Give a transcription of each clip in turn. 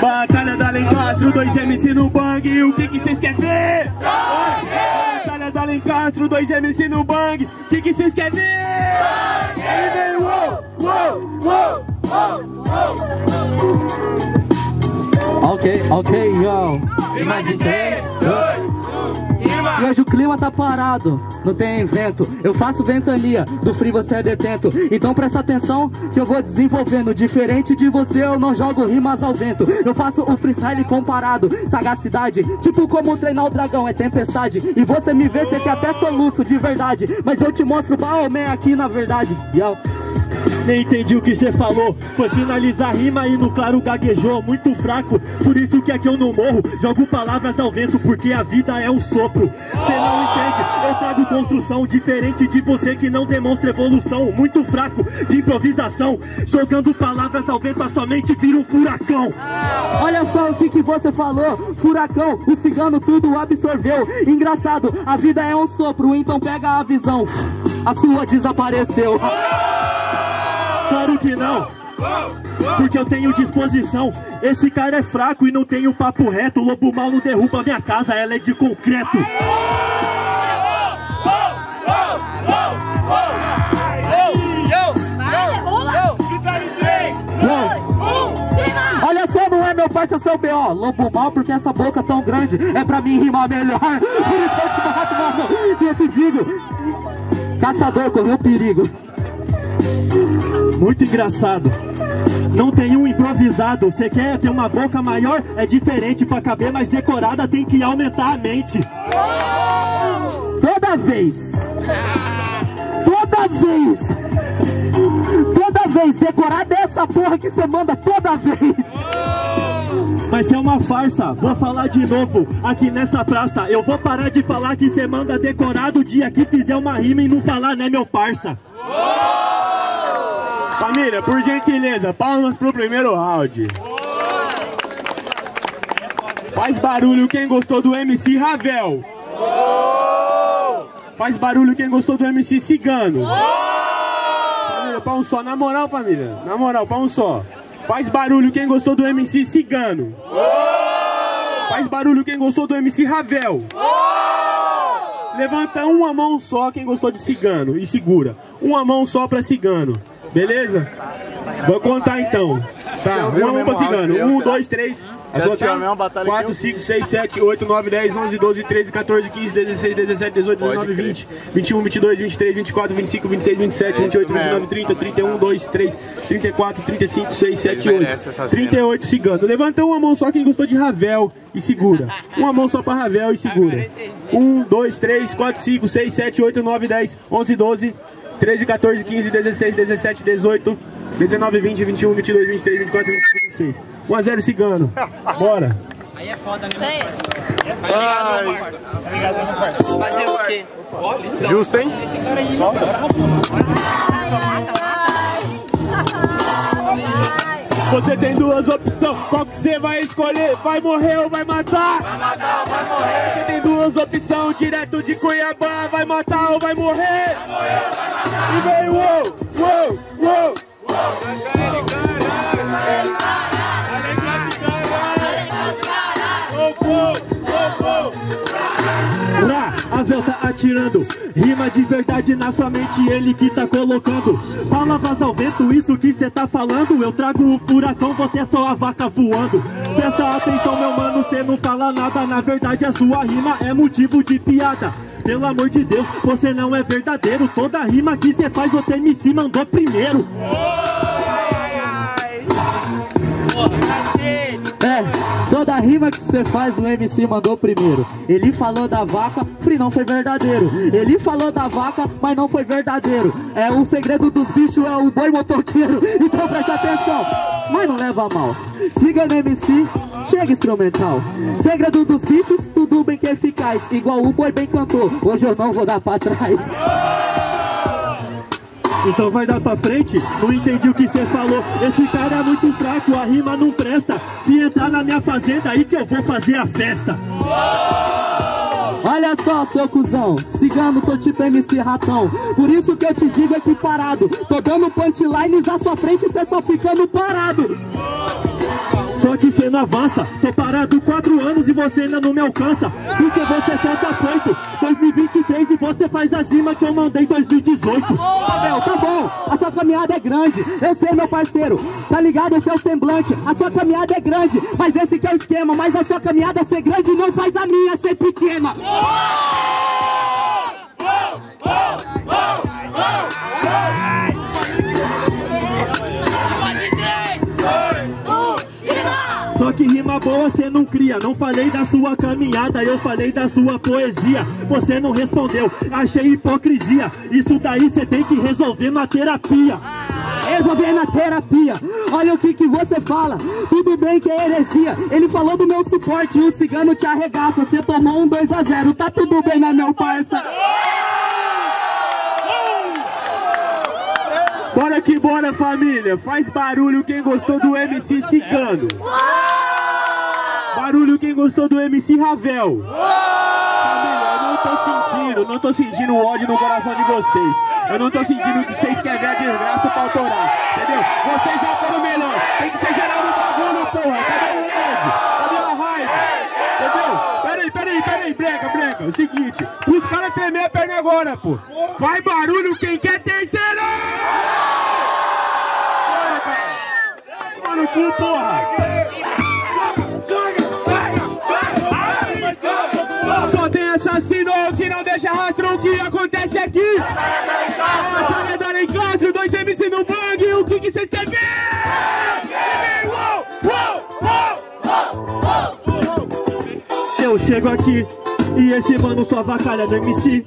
Batalha da Lencastro, dois MC no bang, o que que vocês querem ver? Batalha da Lencastro, dois MC no bang, o que que vocês querem ver? Aí vem uou, uou, uou, uou, uou. Ok, ok, yo. E mais de 3, 2, e hoje o clima tá parado, não tem evento Eu faço ventania, do free você é detento. Então presta atenção que eu vou desenvolvendo. Diferente de você eu não jogo rimas ao vento. Eu faço o freestyle comparado, sagacidade. Tipo como treinar o dragão é tempestade. E você me vê, você tem até soluço de verdade. Mas eu te mostro o Baomé aqui na verdade. Nem entendi o que cê falou. Foi finalizar a rima e no claro gaguejou Muito fraco, por isso que aqui eu não morro. Jogo palavras ao vento porque a vida é um sopro. Cê não entende, eu trago construção Diferente de você que não demonstra evolução. Muito fraco, de improvisação. Jogando palavras ao vento a sua mente vira um furacão. Olha só o que que você falou. Furacão, o cigano tudo absorveu. Engraçado, a vida é um sopro Então pega a visão. A sua desapareceu Claro que não. Porque eu tenho disposição. Esse cara é fraco e não tem o papo reto. O lobo mal não derruba minha casa, ela é de concreto. Olha só, não é meu parceiro seu B.O. Lobo mal porque essa boca tão grande é pra mim rimar melhor. Por isso eu te mato, mano. E eu te digo: Caçador correu perigo. Muito engraçado. Não tem um improvisado. Você quer ter uma boca maior? É diferente. Pra caber mais decorada, tem que aumentar a mente. Toda vez. Toda vez. Toda vez. Decorada é essa porra que você manda toda vez. Mas é uma farsa, vou falar de novo aqui nessa praça. Eu vou parar de falar que você manda decorado o dia que fizer uma rima e não falar, né, meu parça? Família, por gentileza, palmas pro primeiro round. Faz barulho quem gostou do MC Ravel. Faz barulho quem gostou do MC Cigano. Família, pra um só. Na moral, família. Na moral, pra um só. Faz barulho quem gostou do MC Cigano. Faz barulho quem gostou do MC Ravel. Levanta uma mão só quem gostou de Cigano e segura. Uma mão só pra Cigano. Beleza? Vou contar então. Tá, uma mão pra Cigano. Um, dois, três. Batalha 4, 5, 6, 7, 8, 9, 10, 11, 12, 13, 14, 15, 16, 17, 18, 19, 20, 21, 22, 23, 24, 25, 26, 27, 28, 29, 30, 31, 2, 3, 34, 35, 6, 7, 8, 38 cigano. Levanta uma mão só quem gostou de Ravel e segura. Uma mão só pra Ravel e segura. 1, 2, 3, 4, 5, 6, 7, 8, 9, 10, 11, 12, 13, 14, 15, 16, 17, 18, 19, 20, 21, 22, 23, 24, 25, 26. 1 a 0 cigano. Bora. Aí é foda, né? Fazer o quê? Justo, hein? Você tem duas opções, qual que você vai escolher? Vai morrer ou vai matar? Vai matar ou vai morrer? Você tem duas opções, direto de Cuiabá, vai matar ou vai morrer? Vai morrer ou vai matar? E vem uou, uou, uou, tá atirando. Rima de verdade na sua mente, ele que tá colocando. Palavras ao vento, isso que cê tá falando. Eu trago o furacão, você é só a vaca voando. Presta atenção meu mano, cê não fala nada. Na verdade a sua rima é motivo de piada pelo amor de Deus, você não é verdadeiro Toda rima que cê faz, você MC mandou primeiro É, toda rima que você faz o MC mandou primeiro. Ele falou da vaca, free não foi verdadeiro. Ele falou da vaca, mas não foi verdadeiro. É o segredo dos bichos, é o boi motoqueiro. Então presta atenção, mas não leva a mal. Siga no MC, chega instrumental. Segredo dos bichos, tudo bem que é eficaz. Igual o boi bem cantou, hoje eu não vou dar pra trás. Então vai dar pra frente? Não entendi o que cê falou Esse cara é muito fraco, a rima não presta Se entrar na minha fazenda, aí que eu vou fazer a festa Olha só, seu cuzão, cigano, tô tipo MC ratão. Por isso que eu te digo aqui parado. Tô dando punchlines à sua frente, cê só ficando parado. Só que cê não avança, parado quatro anos e você ainda não me alcança. Porque você só tá feito 2023 e você faz as rimas que eu mandei em 2018 Abel, tá bom, a sua caminhada é grande, eu sei meu parceiro, tá ligado? O seu semblante, a sua caminhada é grande, mas esse que é o esquema, mas a sua caminhada ser grande não faz a minha ser pequena. Rima boa cê não cria. Não falei da sua caminhada, eu falei da sua poesia. Você não respondeu, achei hipocrisia. Isso daí cê tem que resolver na terapia. Resolver na terapia, olha o que que você fala, tudo bem que é heresia, ele falou do meu suporte o cigano te arregaça, você tomou um 2 a 0 tá tudo bem né meu parça? Bora que bora família, faz barulho quem gostou do MC Cigano Barulho quem gostou do MC Ravel Família, eu não tô sentindo, não tô sentindo ódio no coração de vocês Eu não tô sentindo que vocês querem ver a desgraça pra autorar Entendeu? Vocês já foram melhor, tem que ser geral no bagulho porra Cadê o ódio? Cadê a raiva? Entendeu? Peraí, peraí, peraí, breca, breca É o seguinte, os caras tremer a perna agora, pô Faz barulho quem quer terceiro! Chego aqui e esse mano só vacalha no MC.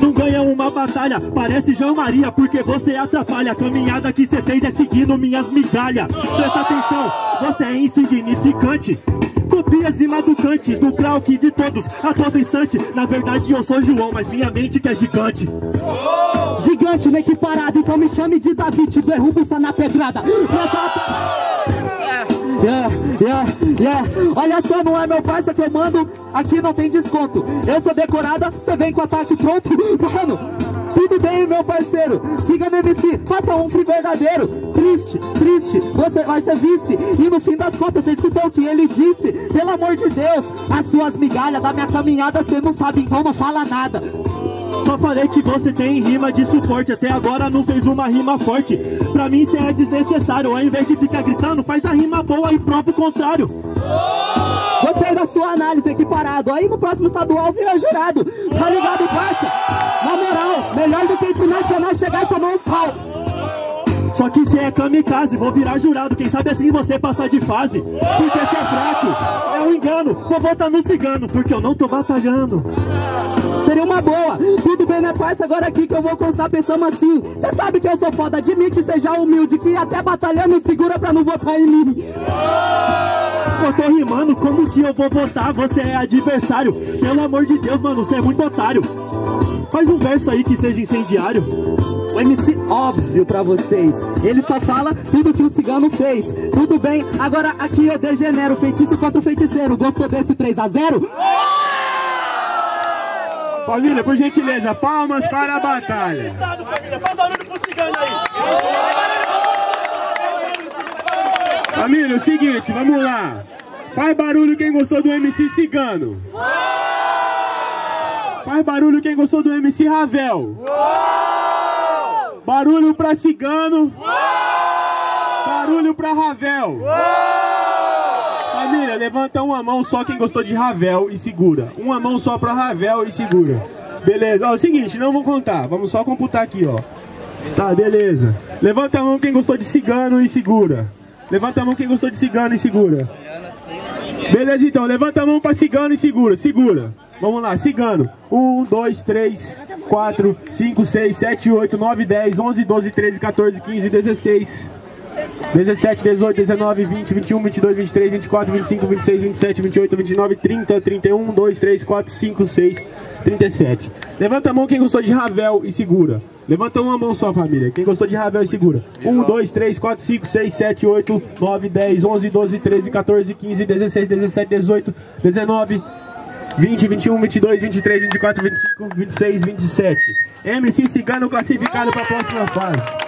Não ganha uma batalha, parece João Maria, porque você atrapalha. A caminhada que você fez é seguindo minhas migalhas. Presta atenção, você é insignificante. Copias imaducante do Krauk de todos a todo instante. Na verdade eu sou João, mas minha mente que é gigante. Gigante, nem que parado, então me chame de Davi, te derrubo só na pedrada. Presta atenção. Yeah, yeah, yeah. Olha só, não é meu parça que eu mando, aqui não tem desconto. Eu sou decorada, você vem com ataque pronto. Mano, tudo bem, meu parceiro. Siga no MC, faça um free verdadeiro. Triste, triste, você vai ser vice. E no fim das contas, você escutou o que ele disse. Pelo amor de Deus, as suas migalhas da minha caminhada, você não sabe, então não fala nada. Só falei que você tem rima de suporte Até agora não fez uma rima forte Pra mim cê é desnecessário Ao invés de ficar gritando, faz a rima boa e prova o contrário Gostei da sua análise aqui parado. Aí no próximo estadual vira jurado. Tá ligado, parça? Na moral, melhor do que ir pro nacional chegar e tomar um pau. Só que cê é kamikaze, vou virar jurado Quem sabe assim você passar de fase Porque cê é fraco, é um engano Vou votar no cigano, porque eu não tô batalhando Seria uma boa. Né, parça? Agora aqui que eu vou constar pensando assim. Cê sabe que eu sou foda, admite, seja humilde. Que até batalhando segura pra não votar em mim. Eu tô rimando, como que eu vou votar? Você é adversário Pelo amor de Deus, mano, você é muito otário Faz um verso aí que seja incendiário O MC óbvio pra vocês. Ele só fala tudo que o cigano fez. Tudo bem, agora aqui eu degenero. Feitiço contra o feiticeiro. Gostou desse 3x0? Família, por gentileza, palmas para a batalha. Família, o seguinte, vamos lá. Faz barulho quem gostou do MC Cigano. Faz barulho quem gostou do MC Ravel. Barulho pra Cigano. Barulho pra Ravel Família, levanta uma mão só quem gostou de Ravel e segura. Uma mão só pra Ravel e segura. Beleza, ó, é o seguinte, não vou contar, vamos só computar aqui, ó. Tá, beleza. Levanta a mão quem gostou de cigano e segura. Levanta a mão quem gostou de cigano e segura. Beleza, então, levanta a mão pra cigano e segura, segura. Vamos lá, cigano. 1, 2, 3, 4, 5, 6, 7, 8, 9, 10, 11, 12, 13, 14, 15, 16... 17, 18, 19, 20, 21, 22, 23, 24, 25, 26, 27, 28, 29, 30, 31, 2, 3, 4, 5, 6, 37. Levanta a mão quem gostou de Ravel e segura. Levanta uma mão só, família. Quem gostou de Ravel e segura. 1, 2, 3, 4, 5, 6, 7, 8, 9, 10, 11, 12, 13, 14, 15, 16, 17, 18, 19, 20, 21, 22, 23, 24, 25, 26, 27. MC Cigano classificado para a próxima fase.